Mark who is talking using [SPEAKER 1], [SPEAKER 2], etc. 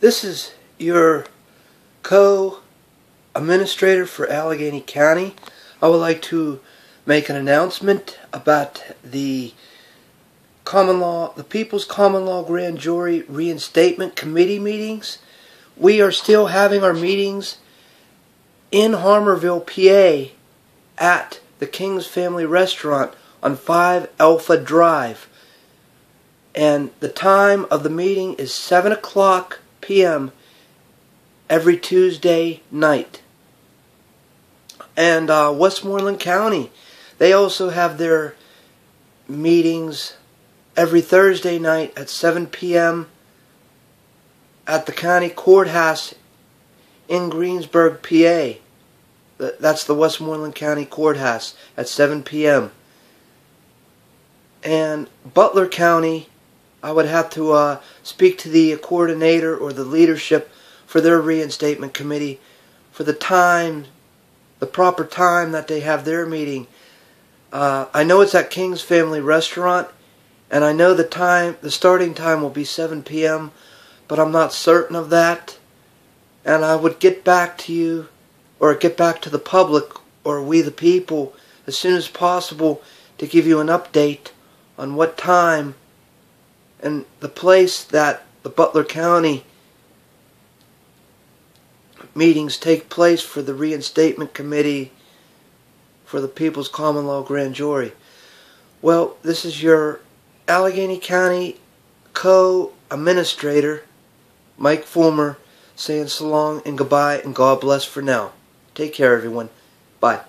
[SPEAKER 1] This is your co-administrator for Allegheny County. I would like to make an announcement about the common law, the People's Common Law Grand Jury Reinstatement Committee meetings. We are still having our meetings in Harmarville, PA at the King's Family Restaurant on 5 Alpha Drive. And the time of the meeting is 7 o'clock p.m. every Tuesday night. And uh, Westmoreland County, they also have their meetings every Thursday night at 7 p.m. at the county courthouse in Greensburg, PA. That's the Westmoreland County Courthouse at 7 p.m. And Butler County, I would have to uh, speak to the coordinator or the leadership for their reinstatement committee for the time, the proper time that they have their meeting. Uh, I know it's at King's Family Restaurant, and I know the time, the starting time will be 7 p.m., but I'm not certain of that. And I would get back to you, or get back to the public, or we the people, as soon as possible to give you an update on what time and the place that the Butler County meetings take place for the reinstatement committee for the People's Common Law Grand Jury. Well, this is your Allegheny County co-administrator, Mike Fulmer, saying so long and goodbye and God bless for now. Take care, everyone. Bye.